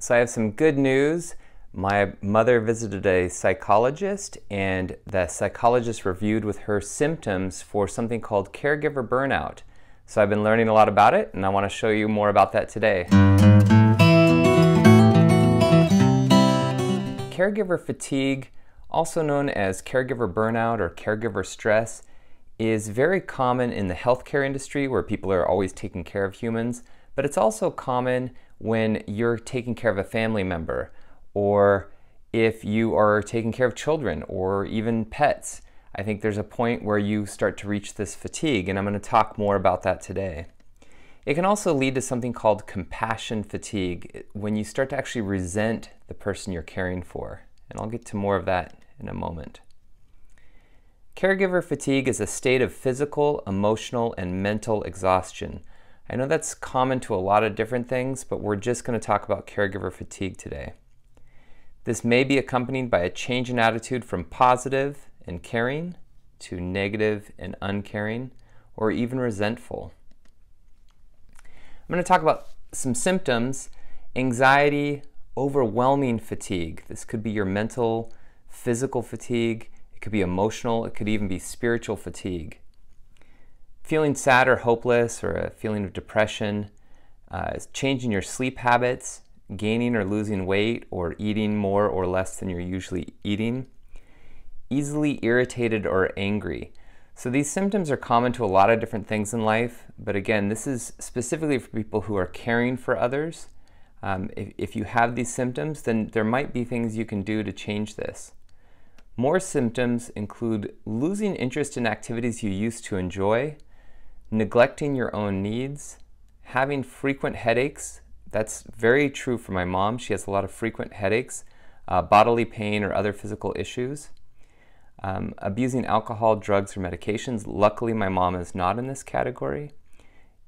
So I have some good news. My mother visited a psychologist, and the psychologist reviewed with her symptoms for something called caregiver burnout. So I've been learning a lot about it, and I want to show you more about that today. Caregiver fatigue, also known as caregiver burnout or caregiver stress, is very common in the healthcare industry where people are always taking care of humans, but it's also common when you're taking care of a family member or if you are taking care of children or even pets. I think there's a point where you start to reach this fatigue, and I'm going to talk more about that today. It can also lead to something called compassion fatigue when you start to actually resent the person you're caring for. And I'll get to more of that in a moment. Caregiver fatigue is a state of physical, emotional, and mental exhaustion. I know that's common to a lot of different things, but we're just going to talk about caregiver fatigue today. This may be accompanied by a change in attitude from positive and caring to negative and uncaring, or even resentful. I'm going to talk about some symptoms anxiety, overwhelming fatigue. This could be your mental, physical fatigue, it could be emotional, it could even be spiritual fatigue. Feeling sad or hopeless, or a feeling of depression, uh, changing your sleep habits, gaining or losing weight, or eating more or less than you're usually eating, easily irritated or angry. So these symptoms are common to a lot of different things in life, but again, this is specifically for people who are caring for others. Um, if, if you have these symptoms, then there might be things you can do to change this. More symptoms include losing interest in activities you used to enjoy, neglecting your own needs, having frequent headaches. That's very true for my mom. She has a lot of frequent headaches, uh, bodily pain, or other physical issues. Um, abusing alcohol, drugs, or medications. Luckily, my mom is not in this category.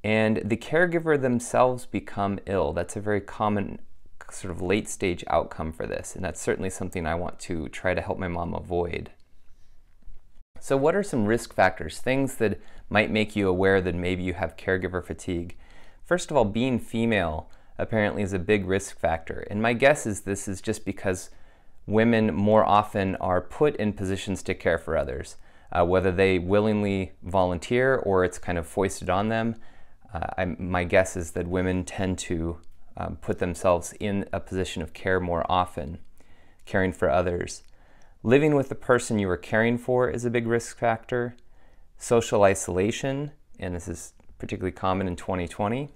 And the caregiver themselves become ill. That's a very common sort of late stage outcome for this, and that's certainly something I want to try to help my mom avoid. So, what are some risk factors, things that might make you aware that maybe you have caregiver fatigue? First of all, being female apparently is a big risk factor, and my guess is this is just because women more often are put in positions to care for others, uh, whether they willingly volunteer or it's kind of foisted on them. Uh, I, my guess is that women tend to um, put themselves in a position of care more often, caring for others. Living with the person you are caring for is a big risk factor. Social isolation, and this is particularly common in 2020.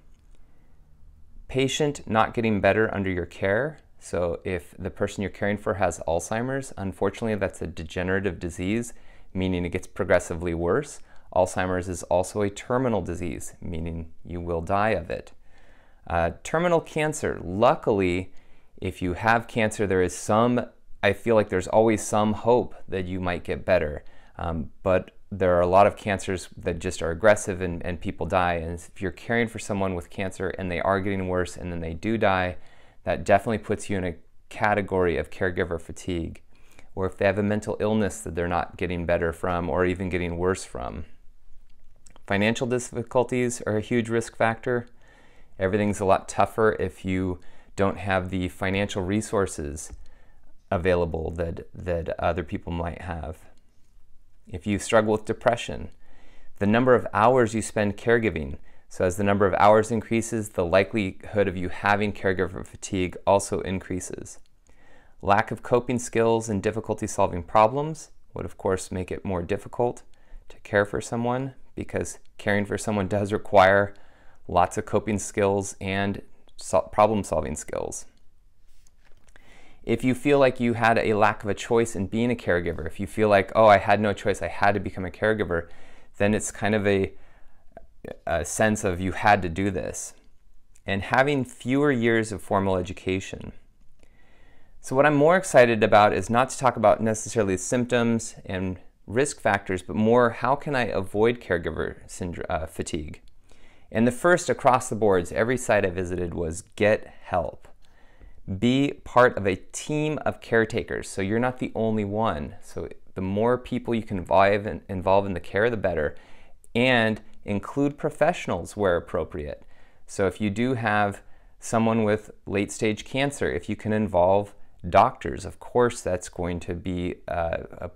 Patient not getting better under your care. So, if the person you're caring for has Alzheimer's, unfortunately, that's a degenerative disease, meaning it gets progressively worse. Alzheimer's is also a terminal disease, meaning you will die of it. Uh, terminal cancer, luckily, if you have cancer, there is some, I feel like there's always some hope that you might get better. Um, but there are a lot of cancers that just are aggressive and, and people die. And if you're caring for someone with cancer and they are getting worse and then they do die, that definitely puts you in a category of caregiver fatigue. Or if they have a mental illness that they're not getting better from or even getting worse from. Financial difficulties are a huge risk factor. Everything's a lot tougher if you don't have the financial resources available that, that other people might have. If you struggle with depression, the number of hours you spend caregiving. So, as the number of hours increases, the likelihood of you having caregiver fatigue also increases. Lack of coping skills and difficulty solving problems would, of course, make it more difficult to care for someone because caring for someone does require lots of coping skills and problem solving skills. If you feel like you had a lack of a choice in being a caregiver, if you feel like, oh, I had no choice, I had to become a caregiver, then it's kind of a, a sense of you had to do this. And having fewer years of formal education. So, what I'm more excited about is not to talk about necessarily symptoms and risk factors, but more how can I avoid caregiver syndrome, uh, fatigue? And the first across the boards, every site I visited was get help. Be part of a team of caretakers. So you're not the only one. So the more people you can involve in, the care, the better. And include professionals where appropriate. So if you do have someone with late stage cancer, if you can involve doctors, of course, that's going to be uh, a,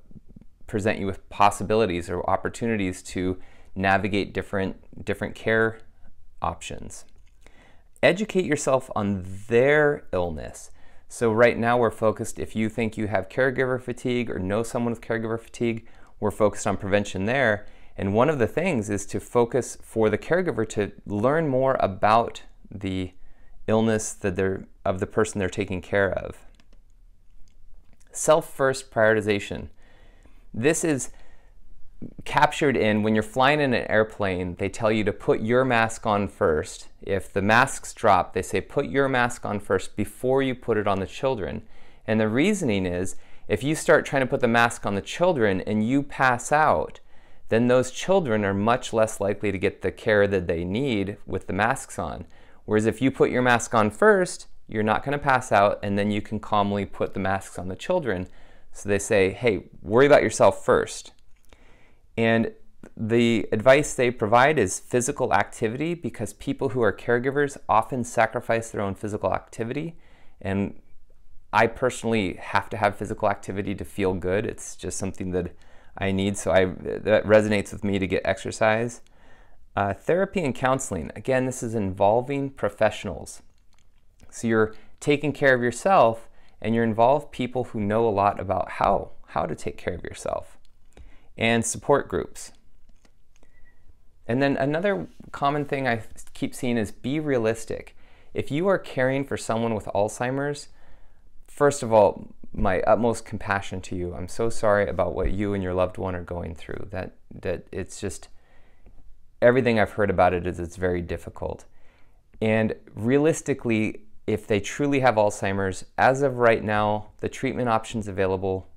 present you with possibilities or opportunities to navigate different different care options. Educate yourself on their illness. So right now we're focused if you think you have caregiver fatigue or know someone with caregiver fatigue, we're focused on prevention there. And one of the things is to focus for the caregiver to learn more about the illness that they're, of the person they're taking care of. Self first prioritization. This is captured in when you're flying in an airplane, they tell you to put your mask on first. If the masks drop, they say put your mask on first before you put it on the children. And the reasoning is if you start trying to put the mask on the children and you pass out, then those children are much less likely to get the care that they need with the masks on. Whereas if you put your mask on first, you're not going to pass out and then you can calmly put the masks on the children. So they say, hey, worry about yourself first. And the advice they provide is physical activity because people who are caregivers often sacrifice their own physical activity. And I personally have to have physical activity to feel good. It's just something that I need, so I, that resonates with me to get exercise. Uh, therapy and counseling, again, this is involving professionals. So you're taking care of yourself and you involve people who know a lot about how, how to take care of yourself and support groups. And then another common thing I keep seeing is be realistic. If you are caring for someone with Alzheimer's, first of all, my utmost compassion to you. I'm so sorry about what you and your loved one are going through. That that it's just everything I've heard about it is it's very difficult. And realistically, if they truly have Alzheimer's, as of right now, the treatment options available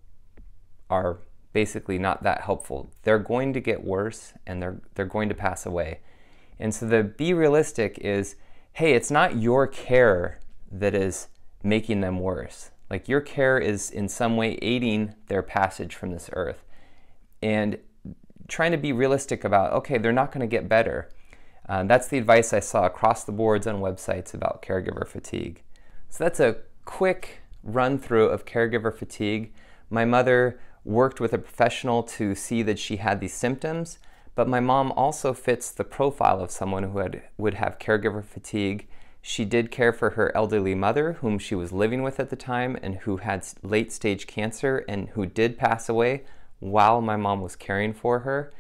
are basically not that helpful. They're going to get worse and they're, they're going to pass away. And so the be realistic is hey, it's not your care that is making them worse. Like your care is in some way aiding their passage from this earth. And trying to be realistic about, okay, they're not going to get better. Uh, that's the advice I saw across the boards on websites about caregiver fatigue. So that's a quick run through of caregiver fatigue. My mother worked with a professional to see that she had these symptoms, but my mom also fits the profile of someone who had, would have caregiver fatigue. She did care for her elderly mother, whom she was living with at the time, and who had late stage cancer and who did pass away while my mom was caring for her.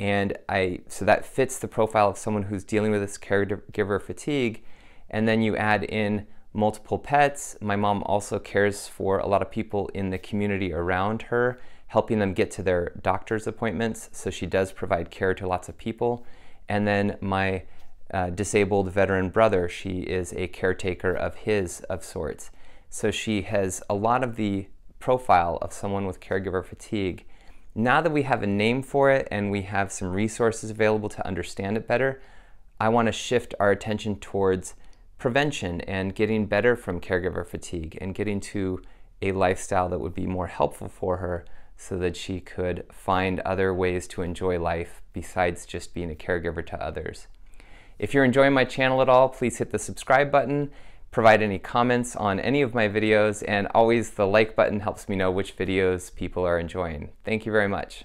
And I, so that fits the profile of someone who's dealing with this caregiver fatigue. And then you add in multiple pets. My mom also cares for a lot of people in the community around her, helping them get to their doctor's appointments. So she does provide care to lots of people. And then my uh, disabled veteran brother, she is a caretaker of his of sorts. So she has a lot of the profile of someone with caregiver fatigue. Now that we have a name for it and we have some resources available to understand it better, I want to shift our attention towards prevention and getting better from caregiver fatigue and getting to a lifestyle that would be more helpful for her so that she could find other ways to enjoy life besides just being a caregiver to others. If you're enjoying my channel at all, please hit the subscribe button, provide any comments on any of my videos, and always the like button helps me know which videos people are enjoying. Thank you very much.